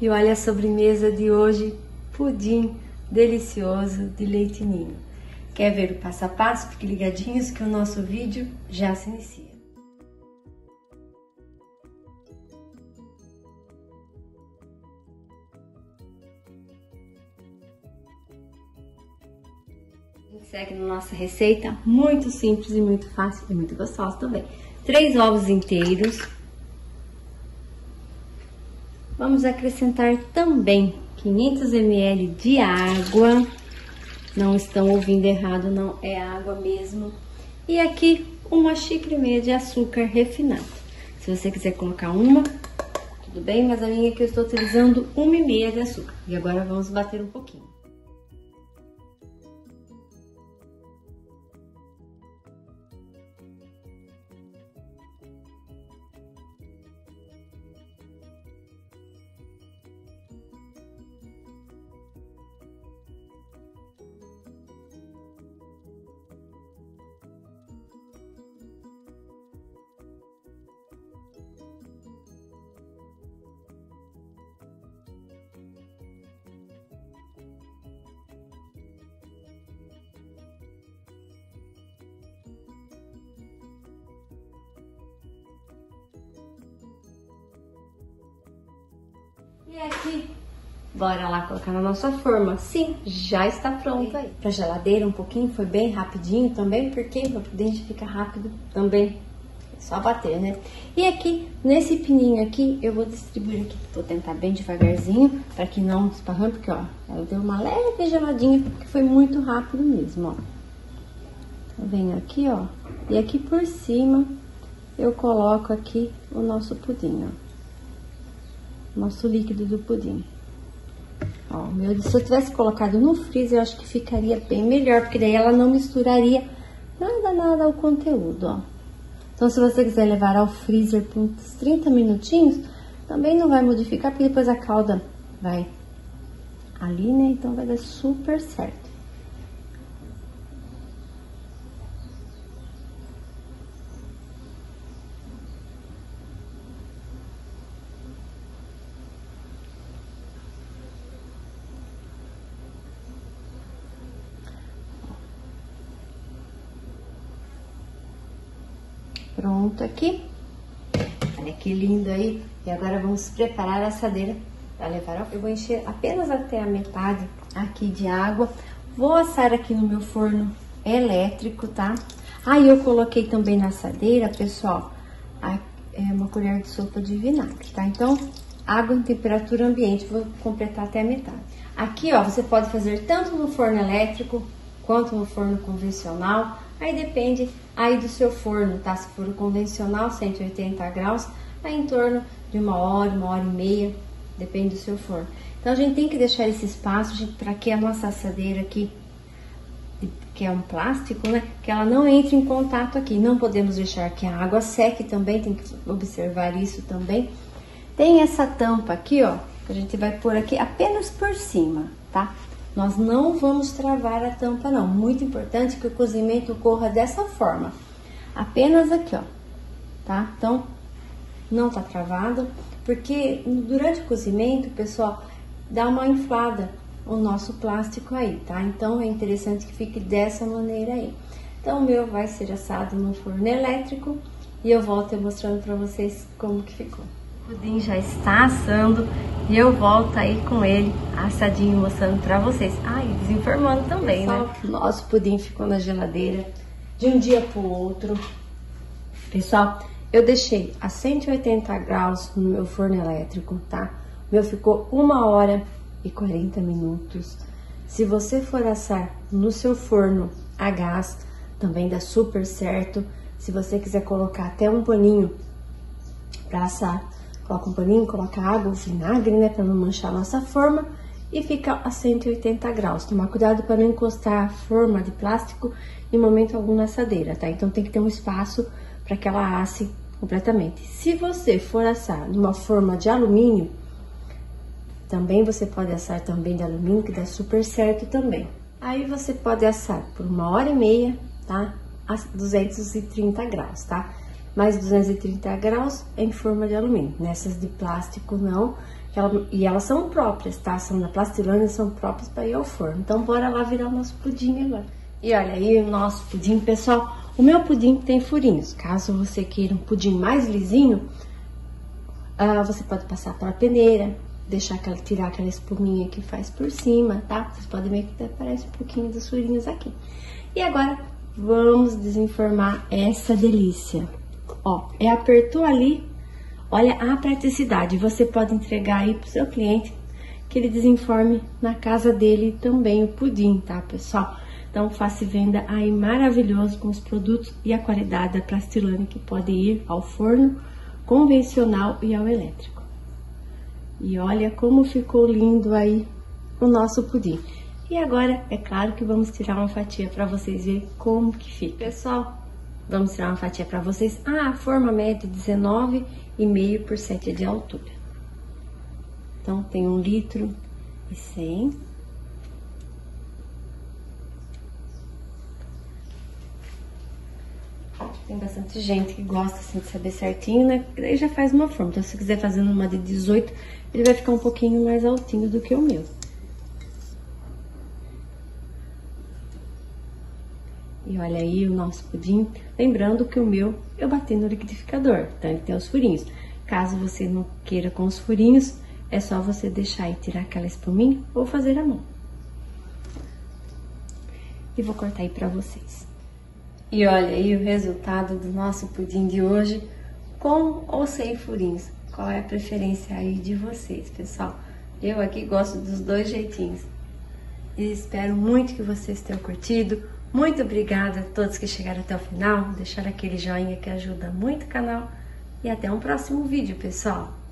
E olha a sobremesa de hoje, pudim delicioso de leite ninho. Quer ver o passo a passo? Fique ligadinhos que o nosso vídeo já se inicia. segue na nossa receita, muito simples e muito fácil e muito gostosa também. Três ovos inteiros. Vamos acrescentar também 500 ml de água. Não estão ouvindo errado, não é água mesmo. E aqui uma xícara e meia de açúcar refinado. Se você quiser colocar uma, tudo bem, mas a minha aqui eu estou utilizando uma e meia de açúcar. E agora vamos bater um pouquinho. E aqui, bora lá colocar na nossa forma. Sim, já está pronto aí. Pra geladeira um pouquinho, foi bem rapidinho também, porque o dente fica rápido também. É só bater, né? E aqui, nesse pininho aqui, eu vou distribuir aqui. Vou tentar bem devagarzinho, para que não esparrame, porque ó, ela deu uma leve geladinha, porque foi muito rápido mesmo, ó. Eu venho aqui, ó, e aqui por cima eu coloco aqui o nosso pudim, ó nosso líquido do pudim. Ó, meu, se eu tivesse colocado no freezer, eu acho que ficaria bem melhor, porque daí ela não misturaria nada, nada ao conteúdo, ó. Então, se você quiser levar ao freezer por uns 30 minutinhos, também não vai modificar, porque depois a calda vai ali, né? Então, vai dar super certo. Pronto aqui. Olha que lindo aí. E agora vamos preparar a assadeira para levar ao... Eu vou encher apenas até a metade aqui de água. Vou assar aqui no meu forno elétrico, tá? Aí eu coloquei também na assadeira, pessoal, é uma colher de sopa de vinagre, tá? Então, água em temperatura ambiente, vou completar até a metade. Aqui, ó, você pode fazer tanto no forno elétrico quanto no forno convencional. Aí depende aí do seu forno, tá? Se for o convencional, 180 graus, é em torno de uma hora, uma hora e meia, depende do seu forno. Então a gente tem que deixar esse espaço para que a nossa assadeira aqui, que é um plástico, né? Que ela não entre em contato aqui. Não podemos deixar que a água seque também, tem que observar isso também. Tem essa tampa aqui, ó, que a gente vai pôr aqui apenas por cima, tá? Nós não vamos travar a tampa não. Muito importante que o cozimento ocorra dessa forma. Apenas aqui, ó. Tá? Então, não tá travado. Porque durante o cozimento, pessoal, dá uma inflada o nosso plástico aí, tá? Então, é interessante que fique dessa maneira aí. Então, o meu vai ser assado no forno elétrico e eu volto mostrando para vocês como que ficou. O pudim já está assando e eu volto aí com ele assadinho mostrando pra vocês. Ah, e desinformando também, Pessoal, né? Nosso pudim ficou na geladeira de um dia pro outro. Pessoal, eu deixei a 180 graus no meu forno elétrico, tá? O meu ficou uma hora e 40 minutos. Se você for assar no seu forno a gás, também dá super certo. Se você quiser colocar até um paninho para assar, Coloca um paninho, coloca água, vinagre, né, para não manchar a nossa forma e fica a 180 graus. Tomar cuidado para não encostar a forma de plástico em momento algum na assadeira, tá? Então tem que ter um espaço para que ela asse completamente. Se você for assar numa forma de alumínio, também você pode assar também de alumínio, que dá super certo também. Aí você pode assar por uma hora e meia, tá? A 230 graus, tá? Mais 230 graus em forma de alumínio. Nessas de plástico não, e elas são próprias, tá? São da plastilana e são próprias para ir ao forno. Então bora lá virar o nosso pudim agora. E olha aí o nosso pudim, pessoal. O meu pudim tem furinhos. Caso você queira um pudim mais lisinho, uh, você pode passar pela peneira, deixar aquela, tirar aquela espuminha que faz por cima, tá? Vocês podem ver que aparece um pouquinho dos furinhos aqui. E agora vamos desenformar essa delícia. Ó, é apertou ali, olha a praticidade. Você pode entregar aí pro seu cliente que ele desenforme na casa dele também o pudim, tá, pessoal? Então, faça venda aí maravilhoso com os produtos e a qualidade da plastilane que pode ir ao forno convencional e ao elétrico. E olha como ficou lindo aí o nosso pudim. E agora, é claro que vamos tirar uma fatia para vocês verem como que fica. Pessoal, Vamos tirar uma fatia para vocês. Ah, a forma média 19,5 por 7 de altura. Então, tem um litro e 100. Tem bastante gente que gosta assim, de saber certinho, né? Daí já faz uma forma. Então, se quiser fazer uma de 18, ele vai ficar um pouquinho mais altinho do que o meu. E olha aí o nosso pudim. Lembrando que o meu eu bati no liquidificador, então ele tem os furinhos. Caso você não queira com os furinhos, é só você deixar e tirar aquela espuminha ou fazer a mão. E vou cortar aí pra vocês. E olha aí o resultado do nosso pudim de hoje, com ou sem furinhos. Qual é a preferência aí de vocês, pessoal? Eu aqui gosto dos dois jeitinhos. E espero muito que vocês tenham curtido. Muito obrigada a todos que chegaram até o final, deixar aquele joinha que ajuda muito o canal e até um próximo vídeo, pessoal!